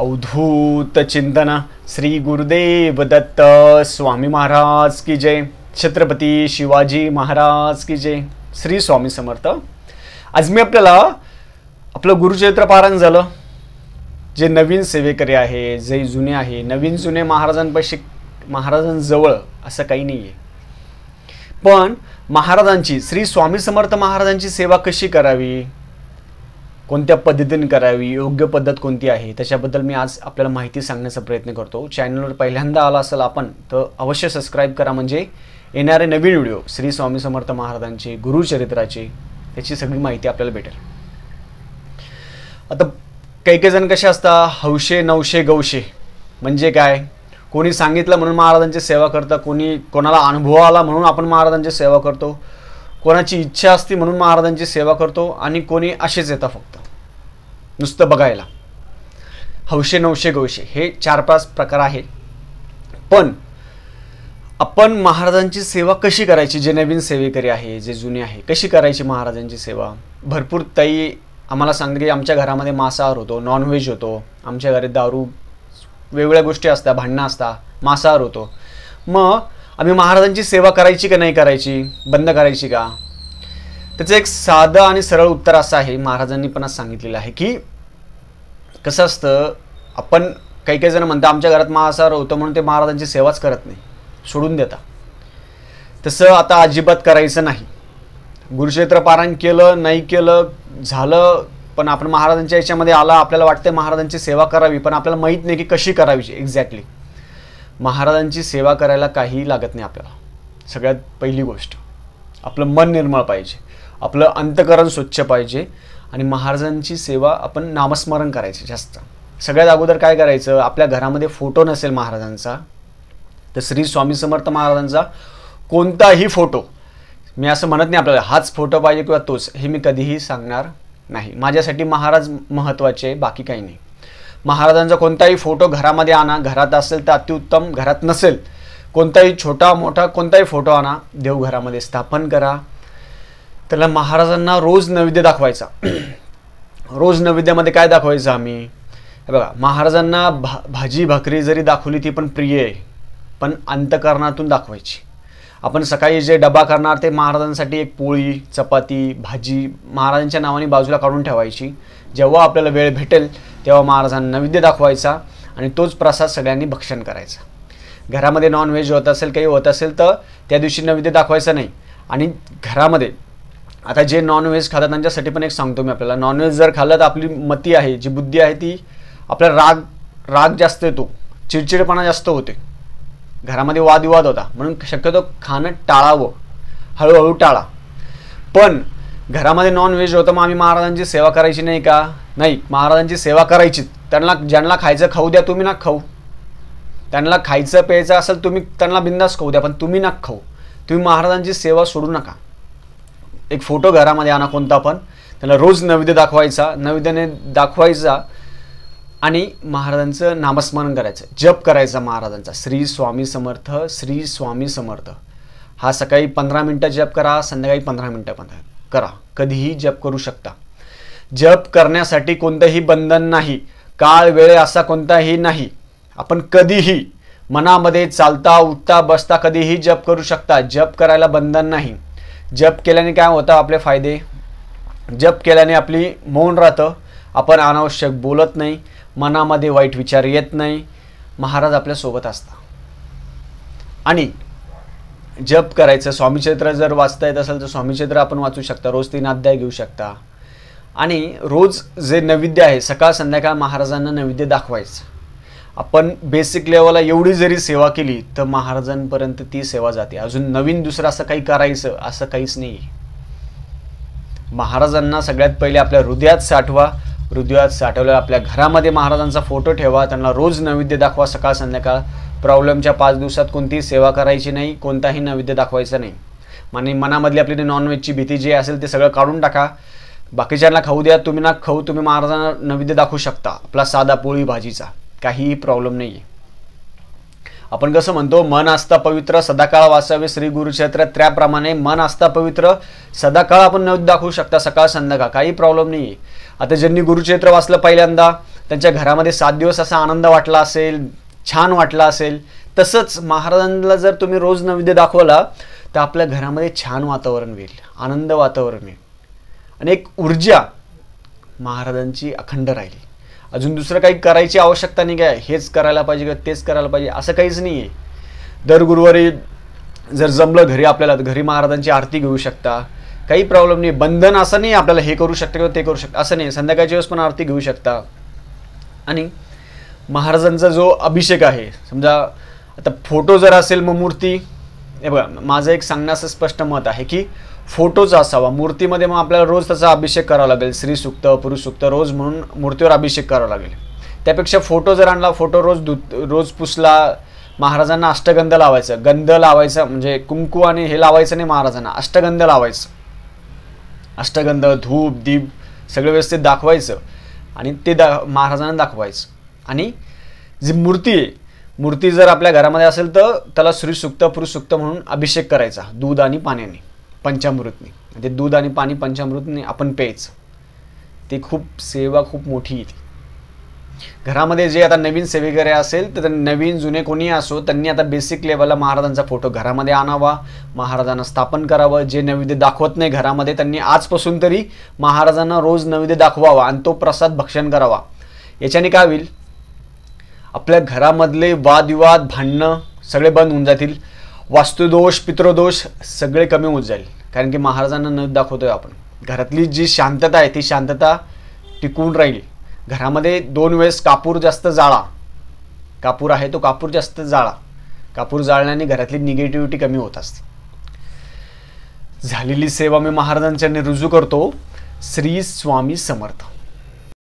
अवधूत चिंतन श्री गुरुदेव दत्त स्वामी महाराज की जय. छत्रपती शिवाजी महाराज की जय. श्री स्वामी समर्थ. आज मी आपल्याला आपलं गुरुचरित्र पारायण झालं. जे नवीन सेवेकरी आहे जे जुने आहे नवीन जुने महाराजांपाशी महाराजांजवळ असं काही नाही आहे पण महाराजांची श्री स्वामी समर्थ महाराजांची सेवा कशी करावी? कोणत्या पद्धतीने करावी योग्य पद्धत कोणती आहे त्याच्याबद्दल मी आज आपल्याला माहिती सांगण्याचा प्रयत्न करतो. चॅनलवर पहिल्यांदा आला असेल आपण तर अवश्य सबस्क्राईब करा. म्हणजे येणारे नवीन व्हिडिओ श्री स्वामी समर्थ महाराजांचे गुरुचरित्राचे त्याची सगळी माहिती आपल्याला भेटेल. आता काही काही जण कसे असतात? हौशे नवशे गौशे. म्हणजे काय? कोणी सांगितलं म्हणून महाराजांची सेवा करतं कोणी कोणाला अनुभव आला म्हणून आपण महाराजांची सेवा करतो. कोणाची इच्छा असते म्हणून महाराजांची सेवा करतो आणि कोणी असेच येतात फक्त. नुसतं बघायला. हौशे नवशे गवशे हे चार पाच प्रकार आहे पण आपण महाराजांची सेवा कशी करायची? जे नवीन सेवेकरी आहे जे जुने आहे कशी करायची महाराजांची सेवा? भरपूर ताई आम्हाला सांगते की आमच्या घरामध्ये मांसाहार होतो नॉनव्हेज होतो. आमच्या घरी दारू वेगवेगळ्या गोष्टी असतात भांडणं असतात मांसाहार होतो. मग आम्ही महाराजांची सेवा करायची का नाही करायची? बंद करायची का? त्याचं एक साधं आणि सरळ उत्तर असं आहे महाराजांनी पण सांगितलेलं आहे की कसं असतं आपण काही काही जण म्हणतात आमच्या घरात महासार होतं म्हणून ते महाराजांची सेवाच करत नाही सोडून देता तसं आता अजिबात करायचं नाही. गुरुक्षेत्र पारायण केलं नाही केलं झालं पण आपण महाराजांच्या याच्यामध्ये आला आपल्याला वाटते महाराजांची सेवा करावी पण आपल्याला माहीत नाही की कशी करावी एक्झॅक्टली महाराजांची सेवा करायला काहीही लागत नाही आपल्याला. सगळ्यात पहिली गोष्ट आपलं मन निर्मळ पाहिजे. आपलं अंतकरण स्वच्छ पाहिजे. आणि महाराजांची सेवा आपण नामस्मरण करायचे जास्त. सगळ्यात अगोदर काय करायचं? आपल्या घरामध्ये फोटो नसेल महाराजांचा तर श्री स्वामी समर्थ महाराजांचा कोणताही फोटो मी असं म्हणत नाही आपल्याला हाच फोटो पाहिजे किंवा तोच हे मी कधीही सांगणार नाही. माझ्यासाठी महाराज महत्त्वाचे बाकी काही नाही. महाराजांचा कोणताही फोटो घरामध्ये आणा. घरात असेल तर अतिउत्तम. घरात नसेल कोणताही छोटा मोठा कोणताही फोटो आणा. देवघरामध्ये स्थापन करा. त्याला महाराजांना रोज नैवेद्य दाखवायचा. रोज नैवेद्यामध्ये काय दाखवायचं आम्ही? हे बघा महाराजांना भा भाजी भाकरी जरी दाखवली ती पण प्रिय आहे. पण अंतकरणातून दाखवायची. आपण सकाळी जे डबा करणार ते महाराजांसाठी एक पोळी चपाती भाजी महाराजांच्या नावाने बाजूला काढून ठेवायची. जेव्हा आपल्याला वेळ भेटेल तेव्हा महाराजांना नैवेद्य दाखवायचा आणि तोच प्रसाद सगळ्यांनी भक्षण करायचा. घरामध्ये नॉन व्हेज होत असेल काही होत असेल तर त्या दिवशी नैवेद्य दाखवायचं नाही. आणि घरामध्ये आता जे नॉनव्हेज खातात त्यांच्यासाठी पण एक सांगतो मी आपल्याला. नॉनव्हेज जर खाल्लं तर आपली मती आहे जी बुद्धी आहे ती आपला राग राग जास्त येतो. चिडचिडपणा जास्त होते. घरामध्ये वादविवाद होता. म्हणून शक्यतो खाणं टाळावं. हळूहळू टाळा. पण घरामध्ये नॉन व्हेज होतं मग आम्ही महाराजांची सेवा करायची नाही का? नाही महाराजांची सेवा करायची. त्यांना ज्यांना खायचं खाऊ द्या तुम्ही ना खाऊ. त्यांना खायचं प्यायचं असेल तुम्ही त्यांना बिंदास खाऊ द्या पण तुम्ही ना खाऊ. तुम्ही महाराजांची सेवा सोडू नका. एक फोटो घरामध्ये आणा कोणता पण. त्याला रोज नैवेद्य दाखवायचा नैवेद्याने दाखवायचा आणि महाराजांचं नामस्मरण करायचं. जप करायचा महाराजांचा. श्री स्वामी समर्थ श्री स्वामी समर्थ. हा सकाळी पंधरा मिनटं जप करा संध्याकाळी पंधरा मिनटं पण करा. कधीही जप करू शकता. जप करण्यासाठी कोणतंही बंधन नाही काळ वेळ असा कोणताही नाही. आपण कधीही मनामध्ये चालता उठता बसता कधीही जप करू शकता. जप करायला बंधन नाही. जप केल्याने काय होतं आपले फायदे? जप केल्याने आपली मौन राहतं. आपण अनावश्यक बोलत नाही मनामध्ये वाईट विचार येत नाही. महाराज आपल्यासोबत असतात. आणि जप करायचं स्वामीचरित्र जर वाचता येत असेल तर स्वामीचरित्र आपण वाचू शकता. रोज तीन अध्याय घेऊ शकता. आणि रोज जे नैवेद्य आहे सकाळ संध्याकाळ महाराजांना नैवेद्य दाखवायचं. आपण बेसिक लेवलला एवढी जरी सेवा केली तर महाराजांपर्यंत ती सेवा जाते. अजून नवीन दुसरं असं काही करायचं असं काहीच नाही महाराजांना सगळ्यात पहिले आपल्या हृदयात साठवा. हृदयात साठवल्या आपल्या घरामध्ये महाराजांचा फोटो ठेवा. त्यांना रोज नैवेद्य दाखवा सकाळ संध्याकाळ. प्रॉब्लेमच्या पाच दिवसात कोणतीही सेवा करायची नाही कोणताही नैवेद्य दाखवायचं नाही. आणि मनामधली आपली नॉनव्हेजची भीती जी असेल ते सगळं काढून टाका. बाकीच्यांना खाऊ द्या तुम्ही ना खाऊ तुम्ही महाराजांना नैवेद्य दाखवू शकता. आपला साधा पोळी भाजीचा. काहीही प्रॉब्लेम नाही आहे आपण कसं म्हणतो मन असता पवित्र सदाकाळ वाचावे श्री गुरुक्षेत्र. त्याप्रमाणे मन असता पवित्र सदाकाळ आपण नैवेद्य दाखवू शकता सकाळ संध्याकाळ. काही प्रॉब्लेम नाही आहे आता ज्यांनी गुरुक्षेत्र वाचलं पहिल्यांदा त्यांच्या घरामध्ये सात दिवस असा आनंद वाटला असेल छान वाटला असेल तसंच महाराजांना जर तुम्ही रोज नैवेद्य दाखवला तर आपल्या घरामध्ये छान वातावरण होईल आनंद वातावरण होईल. आणि एक ऊर्जा महाराजांची अखंड राहिली. अजून दुसरं काही करायची आवश्यकता नाही काय? हेच करायला पाहिजे किंवा तेच करायला पाहिजे असं काहीच नाही आहे दर गुरुवारी जर जमलं घरी आपल्याला घरी महाराजांची आरती घेऊ शकता. काही प्रॉब्लेम नाही. बंधन असं नाही आपल्याला हे करू शकता किंवा ते करू शकता असं नाही. संध्याकाळच्या वेळेस पण आरती घेऊ शकता. आणि महाराजांचा जो अभिषेक आहे समजा आता फोटो जर असेल मग मूर्ती हे बघा माझं एक सांगण्याचं स्पष्ट मत आहे की फोटोचा असावा. मूर्तीमध्ये मग आपल्याला रोज त्याचा अभिषेक करावा लागेल. स्त्री सुक्त पुरुष सुक्त रोज म्हणून मूर्तीवर अभिषेक करावा लागेल. त्यापेक्षा फोटो जर आणला फोटो रोज दु रोज पुसला महाराजांना अष्टगंध लावायचं. गंध लावायचं म्हणजे कुंकू आणि हे लावायचं नाही महाराजांना अष्टगंध लावायचं. अष्टगंध धूप दीप सगळं व्यवस्थित दाखवायचं आणि ते दा महाराजांना दाखवायचं. आणि जी मूर्ती आहे मूर्ती जर आपल्या घरामध्ये असेल तर त्याला श्री सुक्त पुरुष सुक्त म्हणून अभिषेक करायचा दूध आणि पाण्याने. पंचामृतने. म्हणजे दूध आणि पाणी पंचामृतने आपण प्यायचं. ती खूप सेवा खूप मोठी येते घरामध्ये जे आता नवीन सेवेकरी असेल तर नवीन जुने कोणी असो त्यांनी आता बेसिक लेवलला महाराजांचा फोटो घरामध्ये आणावा महाराजांना स्थापन करावं. जे नैवेद्य दाखवत नाही घरामध्ये त्यांनी आजपासून तरी महाराजांना रोज नैवेद्य दाखवावा आणि तो प्रसाद भक्षण करावा. याच्याने काय होईल? आपल्या घरामधले वादविवाद भांडणं सगळे बंद होऊन जातील. वास्तुदोष पितृदोष सगळे कमी होत जाईल. कारण की महाराजांना न दाखवतोय आपण. घरातली जी शांतता आहे ती शांतता टिकून राहील. घरामध्ये दोन वेळेस कापूर जास्त जाळा. कापूर आहे तो कापूर जास्त जाळा. कापूर जाळण्याने घरातली निगेटिव्हिटी कमी होत असते. झालेली सेवा मी महाराजांच्याने रुजू करतो. श्री स्वामी समर्थ.